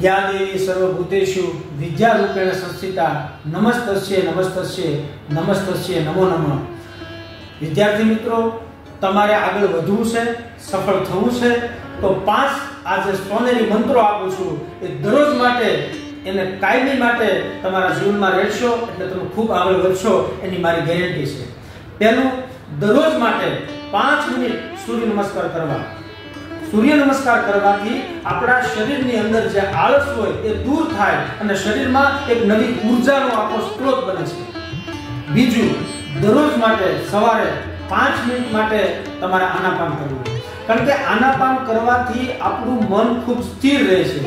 યા દેવી વિદ્યા વિદ્યારૂપેણ સંસ્થિતા નમસ્તસ્ય નમસ્તસ્ય નમસ્તસ્ય, નમો નમઃ. વિદ્યાર્થી મિત્રો, તમારે આગળ વધવું છે, સફળ થવું છે, તો પાંચ આ જે સોનેરી મંત્રો આપું છું. એ દરરોજ માટે, એને કાયમી માટે તમારા જીવનમાં રહેશો, એટલે તમે ખૂબ આગળ વધશો, એની મારી ગેરંટી છે. પહેલું, દરરોજ માટે પાંચ મિનિટ સૂર્ય નમસ્કાર કરવા. સૂર્ય નમસ્કાર કરવાથી આપણા શરીરની અંદર જે આળસ હોય એ દૂર થાય અને શરીરમાં એક નવી ઉર્જાનો આપણો સ્ત્રોત બને છે. બીજું, દરરોજ માટે સવારે પાંચ મિનિટ માટે તમારે આનાપાન કરવું કારણ કે આનાપાન કરવાથી આપણું મન ખૂબ સ્થિર રહે છે.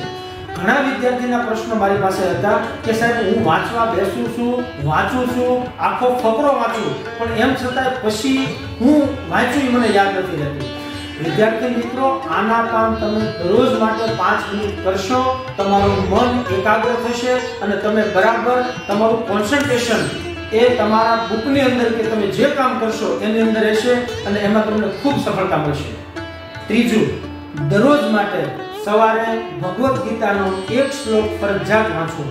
ઘણા વિદ્યાર્થીના પ્રશ્નો મારી પાસે હતા કે સાહેબ, હું વાંચવા બેસું છું, વાંચું છું, આખો ફકરો વાંચું. પણ એમ છતાંય પછી હું વાંચું મને યાદ નથી રહેતું. વિદ્યાર્થી મિત્રો, આના કામ તમે દરરોજ માટે પાંચ મિનિટ કરશો, તમારું મન એકાગ્ર થશે અને તમે બરાબર તમારું કોન્સન્ટ્રેશન એ તમારા બુકની અંદર કે તમે જે કામ કરશો એની અંદર રહેશે અને એમાં તમને ખૂબ સફળતા મળશે. ત્રીજું, દરરોજ માટે સવારે ભગવદ્ ગીતાનો એક શ્લોક ફરજિયાત વાંચવો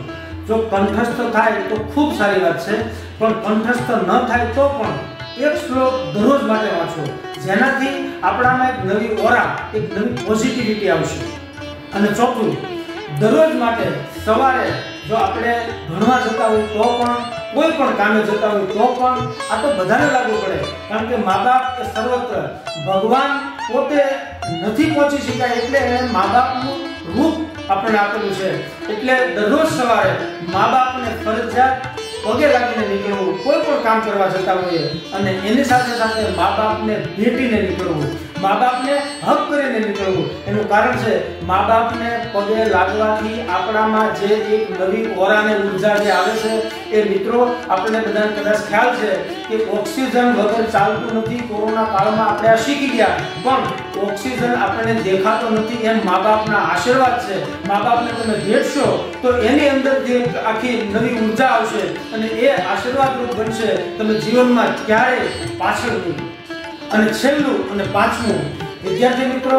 જો કંઠસ્થ થાય તો ખૂબ સારી વાત છે, પણ કંઠસ્થ ન થાય તો પણ એક શ્લોક દરરોજ માટે વાંચો, જેનાથી આપણામાં એક નવી ઓરા, એક નવી પોઝિટિવિટી આવશે. અને ચોથું, દરરોજ માટે સવારે જો આપણે ભણવા જતા હોય તો પણ, કોઈ પણ કામે જતા હોય તો પણ આ તો બધાને લાગુ પડે, કારણ કે મા બાપ એ સર્વત્ર ભગવાન પોતે નથી પહોંચી શકાય એટલે એને મા બાપનું રૂપ આપણને આપેલું છે. એટલે દરરોજ સવારે મા બાપને ફરજિયાત પગે લાગીને નીકળવું, કોઈ પણ કામ કરવા જતા હોઈએ અને એની સાથે સાથે મા બાપને ભેટીને નીકળવું. મા બાપને હક કરીને નીકળવું. એનું કારણ છે, મા બાપને પગે લાગવાથી આપણામાં જે એક નવી ઓરાને ઊર્જા જે આવે છે, એ મિત્રો, આપણને બધાને કદાચ ખ્યાલ છે કે ઓક્સિજન વગર ચાલતું નથી. કોરોના કાળમાં આપણે આ શીખી ગયા. પણ ઓક્સિજન આપણને દેખાતો નથી એમ મા બાપના આશીર્વાદ છે. મા બાપને તમે ભેટશો તો એની અંદર જે આખી નવી ઊર્જા આવશે અને એ આશીર્વાદરૂપ બનશે. તમે જીવનમાં ક્યારેય પાછળ નહીં. અને છેલ્લું અને પાંચમું, વિદ્યાર્થી મિત્રો,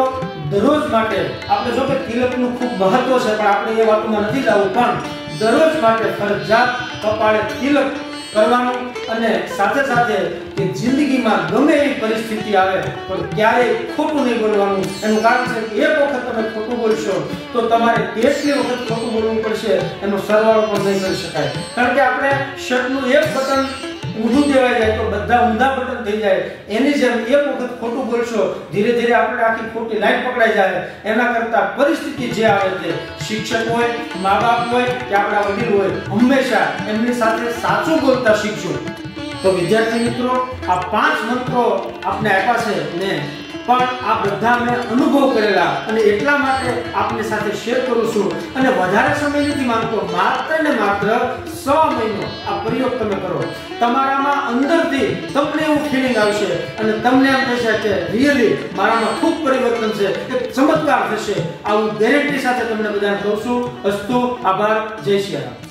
દરરોજ માટે આપણે જો કે તિલકનું ખૂબ મહત્વ છે, પણ આપણે એ વાતમાં નથી જવું, પણ દરરોજ માટે ફરજિયાત કપાળે તિલક કરવાનું અને સાથે સાથે કે જિંદગીમાં ગમે એવી પરિસ્થિતિ આવે, પણ ક્યારેય ખોટું નહીં બોલવાનું. એનું કારણ છે કે એક વખત તમે ખોટું બોલશો, તો તમારે કેટલી વખત ખોટું બોલવું પડશે, એનો સરવાળો પણ નહીં કરી શકાય. કારણ કે આપણે શર્ટનું એક બટન ઊંધું દેવાઈ જાય તો બધા ઊંધા બટન થઈ જાય. એની જેમ એક વખત ખોટું બોલશો, ધીરે ધીરે આપણે આખી ખોટી લાઈન પકડાઈ જાય. એના કરતા પરિસ્થિતિ જે આવે તે શિક્ષક હોય મા બાપ હોય કે આપણા વડીલ હોય, હંમેશા એમની સાથે સાચું બોલતા શીખજો. તો વિદ્યાર્થી મિત્રો, આ પાંચ મંત્રો આપને આપ્યા છે ને પણ આ બધા મેં અનુભવ કરેલા અને એટલા માટે આપની સાથે શેર કરું છું. અને વધારે સમય નથી માંગતો, માત્ર ને માત્ર સો મહિનો આ પ્રયોગ તમે કરો. તમારામાં અંદરથી તમને એવું ફિલિંગ આવશે અને તમને એમ થશે કે રિયલી મારામાં ખૂબ પરિવર્તન છે, એક ચમત્કાર થશે. આવું ગેરંટી સાથે તમને બધાને કહું છું, અસ્તુ, આભાર, જય શ્રી રામ.